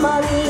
Marie.